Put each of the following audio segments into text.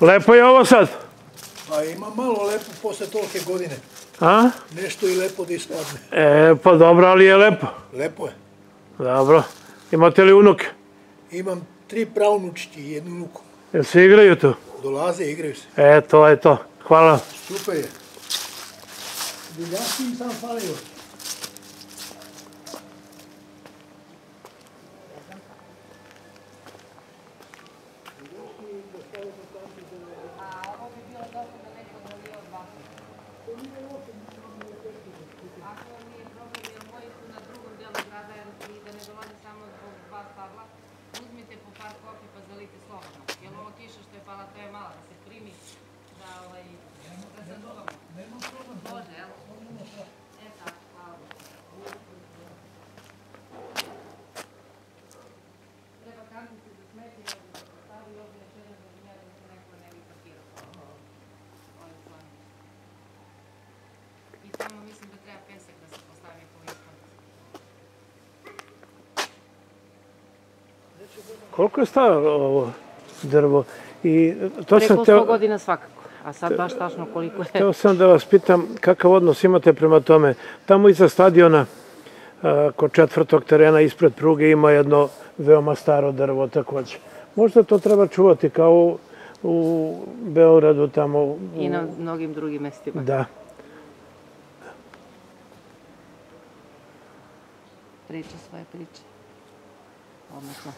Lepo je ovo sad. Pa ima malo lepo posle tolike godine. A? Nešto i lepo da ispadne. E, pa dobro, ali je lepo. Lepo je. Dobro. Imate li unuke? Imam tri pravnučići i jednu unuku. Jel se igraju tu? Dolaze, igraju se. E, to je to. Hvala. Super je. Biljaki im sam falio. Pala, to je mala, da se primi, da, ovaj, da se duvamo. Može, jel? E tako, hvala. Treba kazniti za smetje, jer da se stavi ovdje večera za dnja da se neko ne bi parkirao. Ovaj članak. I samo mislim da treba pesak da se postavi po ispod. Koliko je staro ovo drvo? I to sam Preko 100 teo, godina svakako, a sad baš tačno koliko je. teo sam da vas pitam kakav odnos imate prema tome. Tamo iza stadiona, kod četvrtog terena ispred pruge ima jedno veoma staro drvo takođe. Možda to treba čuvati kao u, u Beogradu tamo. u- I na mnogim drugim mestima. Da. Priča svoje priče. Odnosno,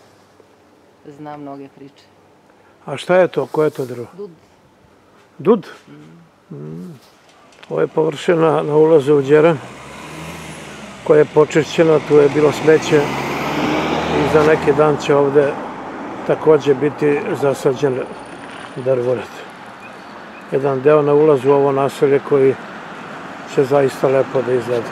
zna mnoge priče. A šta je to? Koje je to drvo? Dud, Dud? Mm. Ovo je površina na ulazu u Đera koja je počišćena, tu je bilo smeće i za neki dan će ovde takođe biti zasađen drvored. Jedan deo na ulazu u ovo naselje koji će zaista lepo da izgleda.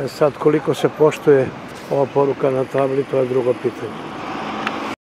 E sad, koliko se poštuje ova poruka na tabli, to je drugo pitanje.